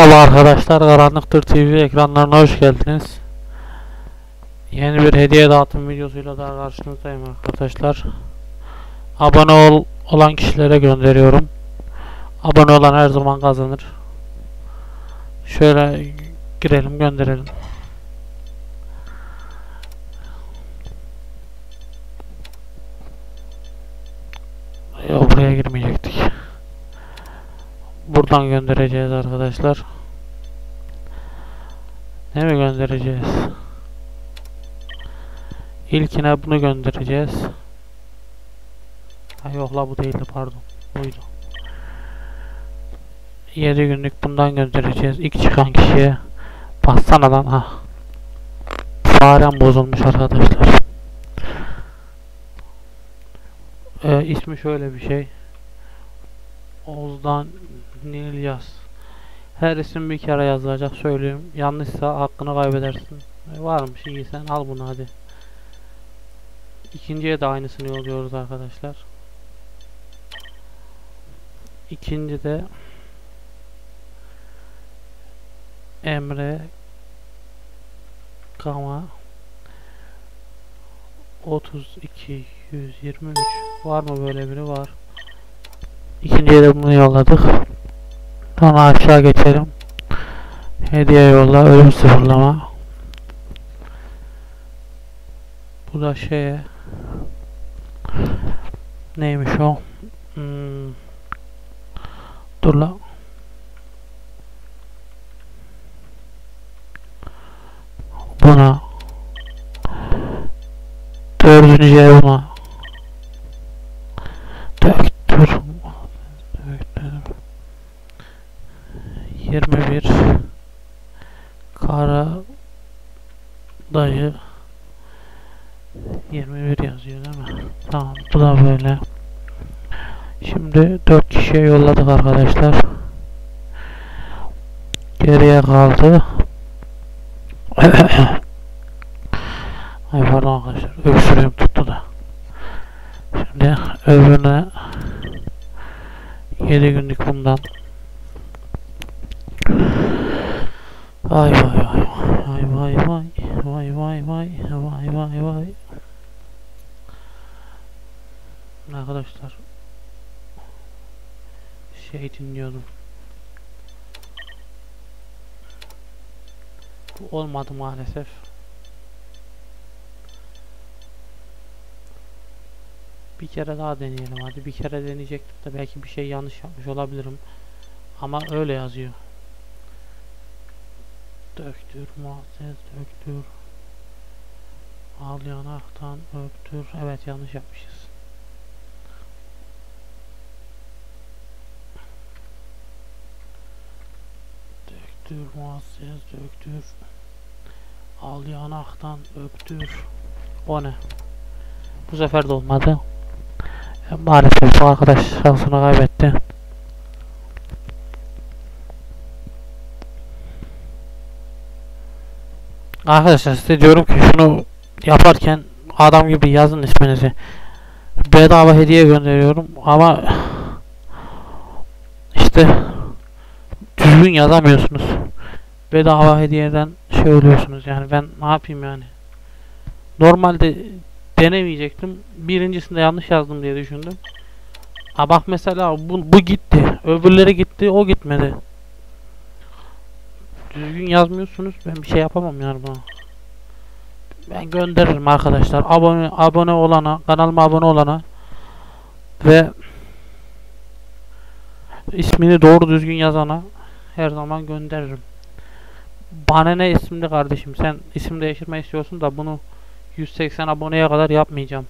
Merhaba arkadaşlar, Karanlıktır TV ekranlarına hoş geldiniz. Yeni bir hediye dağıtım videosuyla daha karşınızdayım arkadaşlar. Abone ol, olan kişilere gönderiyorum. Abone olan her zaman kazanır. Şöyle girelim gönderelim. Yok buraya girmeyecektik. Buradan göndereceğiz arkadaşlar. Ne mi göndereceğiz? İlkine bunu göndereceğiz. Ha yok la bu değildi pardon. Buydu. 7 günlük bundan göndereceğiz. İlk çıkan kişiye bassana lan ha. Farem bozulmuş arkadaşlar. Ee, ismi şöyle bir şey. Oğuz'dan Nil yaz. Her isim bir kere yazılacak söyleyeyim. Yanlışsa hakkını kaybedersin. E, varmış iyi sen al bunu hadi. İkinciye de aynısını yolluyoruz arkadaşlar. İkinci de Emre Kama 32 123 var mı böyle biri var. İkinciye de bunu yolladık. Sonra aşağı geçelim. Hediye yolla, ölüm sıfırlama. Bu da şeye neymiş o? Hmm. Dur la. Buna dördüncüye buna döktür 21 Kara dayı 21 yazıyor değil mi? Tamam bu da böyle. Şimdi 4 kişiye yolladık arkadaşlar. Geriye kaldı. Ay pardon arkadaşlar. Öksürüğüm tuttu da. Şimdi öbürüne 7 günlük bundan Vay vay vay vay vay vay vay vay vay vay vay vay Arkadaşlar şey dinliyordum. Bu olmadı maalesef. Bir kere daha deneyelim hadi. Bir kere deneyecektim de belki bir şey yanlış yapmış olabilirim. Ama öyle yazıyor. Döktür, muazzez döktür. Al yanaktan öptür. Evet yanlış yapmışız. Döktür, muazzez döktür. Al yanaktan öptür. O ne? Bu sefer de olmadı. E, maalesef bu arkadaş şansını kaybetti. Arkadaşlar size diyorum ki şunu yaparken adam gibi yazın isminizi. Bedava hediye gönderiyorum ama işte düzgün yazamıyorsunuz. Bedava hediyeden şey oluyorsunuz yani ben ne yapayım yani. Normalde denemeyecektim. Birincisinde yanlış yazdım diye düşündüm. Ha bak mesela bu, bu gitti. Öbürleri gitti o gitmedi. Düzgün yazmıyorsunuz. Ben bir şey yapamam yani buna. Ben gönderirim arkadaşlar. Abone abone olana, kanalıma abone olana ve ismini doğru düzgün yazana her zaman gönderirim. Bana ne isimli kardeşim sen isim değiştirme istiyorsun da bunu 180 aboneye kadar yapmayacağım.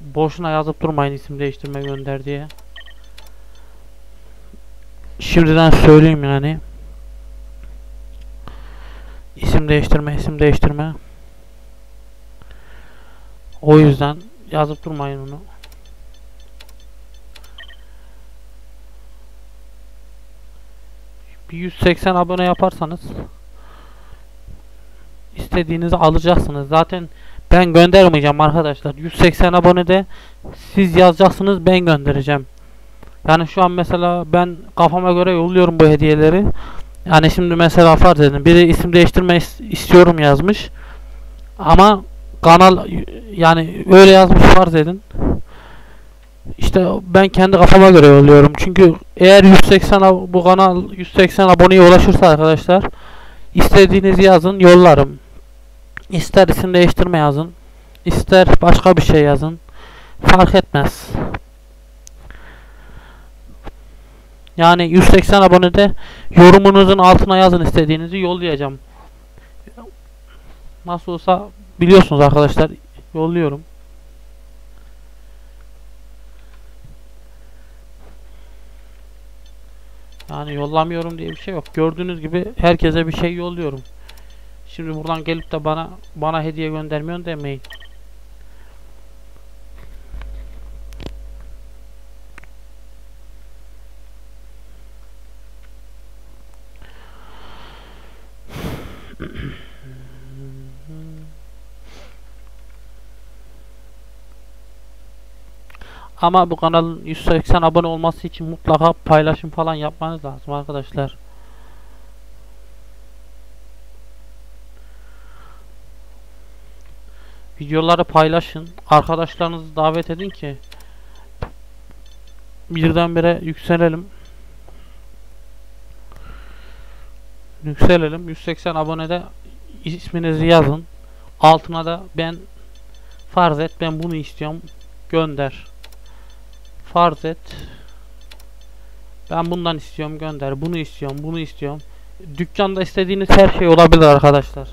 Boşuna yazıp durmayın isim değiştirme gönder diye. Şimdiden söyleyeyim yani. İsim değiştirme, isim değiştirme. O yüzden yazıp durmayın onu. Bir 180 abone yaparsanız istediğinizi alacaksınız. Zaten ben göndermeyeceğim arkadaşlar. 180 abonede siz yazacaksınız ben göndereceğim. Yani şu an mesela ben kafama göre yolluyorum bu hediyeleri. Yani şimdi mesela farz edin biri isim değiştirme is- istiyorum yazmış. Ama kanal yani öyle yazmış farz edin. İşte ben kendi kafama göre yolluyorum. Çünkü eğer 180 ab- bu kanal 180 aboneye ulaşırsa arkadaşlar istediğinizi yazın yollarım. İster isim değiştirme yazın. ister başka bir şey yazın. Fark etmez. Yani 180 abonede yorumunuzun altına yazın istediğinizi yollayacağım. Nasıl olsa biliyorsunuz arkadaşlar yolluyorum. Yani yollamıyorum diye bir şey yok. Gördüğünüz gibi herkese bir şey yolluyorum. Şimdi buradan gelip de bana bana hediye göndermiyorsun demeyin. Ama bu kanalın 180 abone olması için mutlaka paylaşım falan yapmanız lazım arkadaşlar. Videoları paylaşın. Arkadaşlarınızı davet edin ki birdenbire yükselelim. Yükselelim. 180 abonede isminizi yazın. Altına da ben farz et ben bunu istiyorum. Gönder. Farz et. Ben bundan istiyorum gönder. Bunu istiyorum. Bunu istiyorum. Dükkanda istediğiniz her şey olabilir arkadaşlar.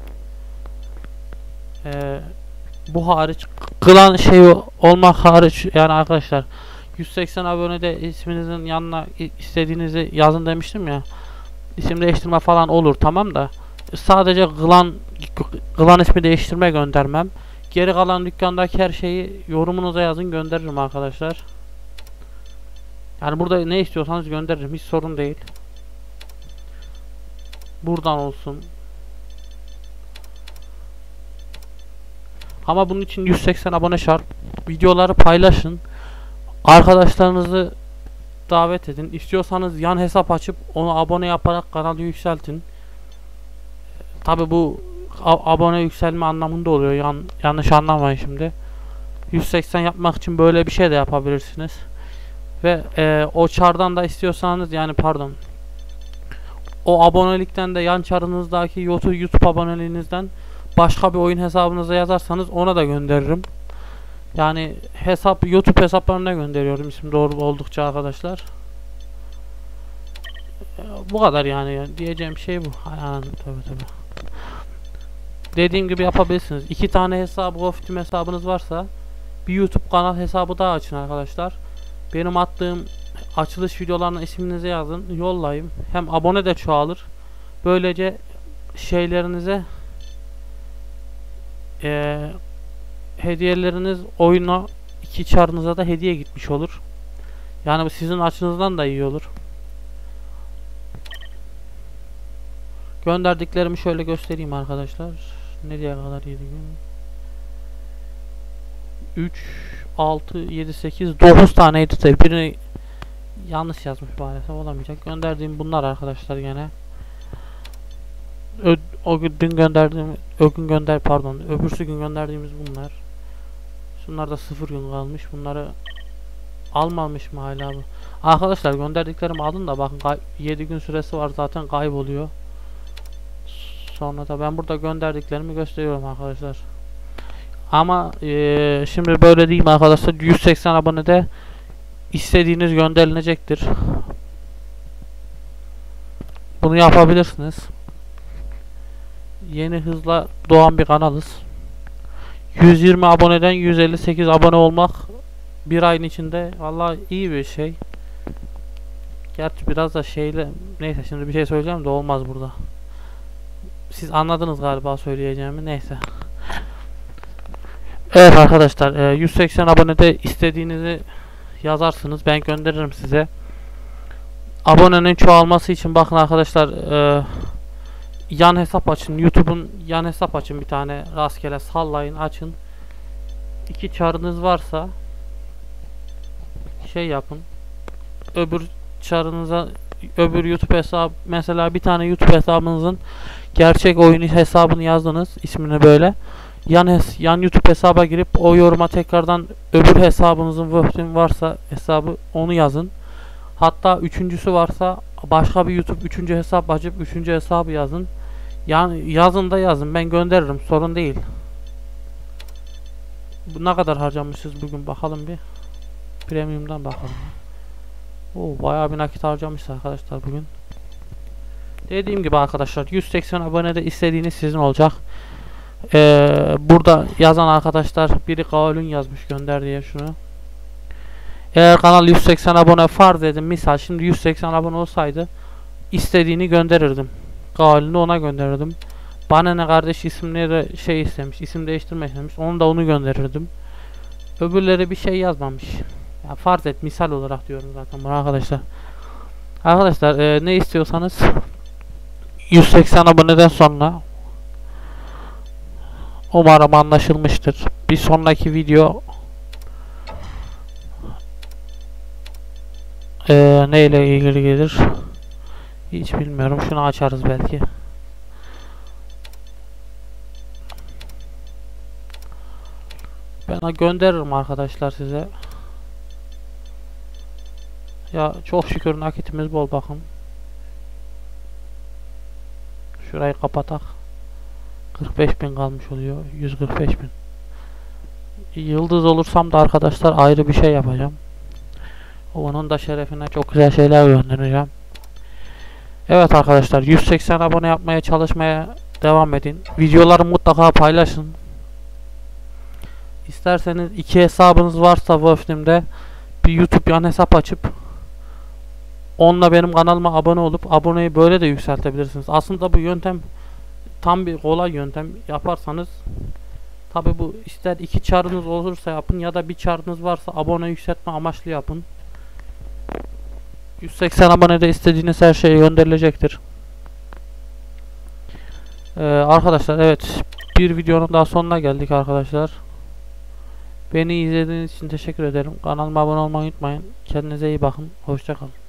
Ee, bu hariç kılan şey olmak hariç yani arkadaşlar 180 abonede isminizin yanına istediğinizi yazın demiştim ya. İsim değiştirme falan olur tamam da sadece kılan kılan ismi değiştirme göndermem. Geri kalan dükkandaki her şeyi yorumunuza yazın gönderirim arkadaşlar. Yani burada ne istiyorsanız gönderirim hiç sorun değil. Buradan olsun. Ama bunun için 180 abone şart. Videoları paylaşın. Arkadaşlarınızı davet edin. İstiyorsanız yan hesap açıp onu abone yaparak kanalı yükseltin. Tabi bu abone yükselme anlamında oluyor. Yan, yanlış anlamayın şimdi. 180 yapmak için böyle bir şey de yapabilirsiniz. Ve e, o çardan da istiyorsanız yani pardon. O abonelikten de yan çarınızdaki YouTube, YouTube aboneliğinizden başka bir oyun hesabınıza yazarsanız ona da gönderirim. Yani hesap YouTube hesaplarına gönderiyorum isim doğru oldukça arkadaşlar. Bu kadar yani, diyeceğim şey bu. Yani, tabii tabii. Dediğim gibi yapabilirsiniz. İki tane hesabı Goftim hesabınız varsa bir YouTube kanal hesabı daha açın arkadaşlar. Benim attığım açılış videolarına isminizi yazın, yollayayım. Hem abone de çoğalır. Böylece şeylerinize eee hediyeleriniz oyuna iki çarınıza da hediye gitmiş olur. Yani bu sizin açınızdan da iyi olur. Gönderdiklerimi şöyle göstereyim arkadaşlar. Nereye kadar 7 gün? 3 6 7 8 9 tane editör. Birini yanlış yazmış maalesef olamayacak. Gönderdiğim bunlar arkadaşlar gene. O gün dün gönderdiğim gün gönder pardon öbürsü gün gönderdiğimiz bunlar. Şunlar da sıfır gün kalmış. Bunları almamış mı hala bu? Arkadaşlar gönderdiklerimi alın da bakın 7 gün süresi var zaten kayboluyor. Sonra da ben burada gönderdiklerimi gösteriyorum arkadaşlar. Ama eee, şimdi böyle diyeyim arkadaşlar 180 abonede istediğiniz gönderilecektir. Bunu yapabilirsiniz. Yeni hızla doğan bir kanalız. 120 aboneden 158 abone olmak bir ayın içinde vallahi iyi bir şey. Gerçi biraz da şeyle neyse şimdi bir şey söyleyeceğim de olmaz burada. Siz anladınız galiba söyleyeceğimi neyse. Evet arkadaşlar e, 180 abonede istediğinizi yazarsınız ben gönderirim size. Abonenin çoğalması için bakın arkadaşlar e, yan hesap açın. YouTube'un yan hesap açın bir tane rastgele sallayın açın. İki çarınız varsa şey yapın. Öbür çarınıza öbür YouTube hesabı mesela bir tane YouTube hesabınızın gerçek oyunu hesabını yazdınız ismini böyle. Yan hes- yan YouTube hesaba girip o yoruma tekrardan öbür hesabınızın Word'ün varsa hesabı onu yazın. Hatta üçüncüsü varsa başka bir YouTube üçüncü hesap açıp üçüncü hesabı yazın. Yani yazın da yazın ben gönderirim sorun değil. Ne kadar harcamışız bugün bakalım bir. Premium'dan bakalım. Oo bayağı bir nakit harcamışız arkadaşlar bugün. Dediğim gibi arkadaşlar 180 abone de istediğiniz sizin olacak. Ee, burada yazan arkadaşlar biri Kaolün yazmış gönder diye şunu. Eğer kanal 180 abone farz dedim misal şimdi 180 abone olsaydı istediğini gönderirdim. Kaolünü ona gönderirdim. Bana ne kardeş isimleri şey istemiş, isim değiştirmek istemiş. Onu da onu gönderirdim. Öbürleri bir şey yazmamış. Ya farz et misal olarak diyorum zaten bunu arkadaşlar. Arkadaşlar e, ne istiyorsanız 180 aboneden sonra umarım anlaşılmıştır. Bir sonraki video e, neyle ilgili gelir? Hiç bilmiyorum. Şunu açarız belki. Ben gönderirim arkadaşlar size. Ya çok şükür nakitimiz bol bakın. Şurayı kapatak. 45 bin kalmış oluyor. 145 bin. Yıldız olursam da arkadaşlar ayrı bir şey yapacağım. Onun da şerefine çok güzel şeyler göndereceğim. Evet arkadaşlar 180 abone yapmaya çalışmaya devam edin. Videoları mutlaka paylaşın. İsterseniz iki hesabınız varsa Wolfteam'de bir YouTube yan hesap açıp onunla benim kanalıma abone olup aboneyi böyle de yükseltebilirsiniz. Aslında bu yöntem tam bir kolay yöntem yaparsanız tabi bu ister iki çarınız olursa yapın ya da bir çarınız varsa abone yükseltme amaçlı yapın. 180 abonede istediğiniz her şey gönderilecektir. Ee, arkadaşlar evet bir videonun daha sonuna geldik arkadaşlar. Beni izlediğiniz için teşekkür ederim. Kanalıma abone olmayı unutmayın. Kendinize iyi bakın. Hoşçakalın.